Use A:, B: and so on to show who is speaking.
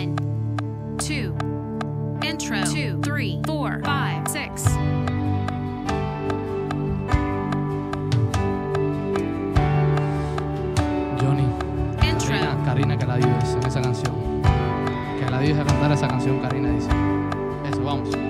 A: One, two, intro, two, three, four, five, six.
B: Johnny,
A: Intro.
B: Karina, Karina, que la ayudes en esa canción. Que la ayudes a cantar esa canción, Karina dice. eso vamos.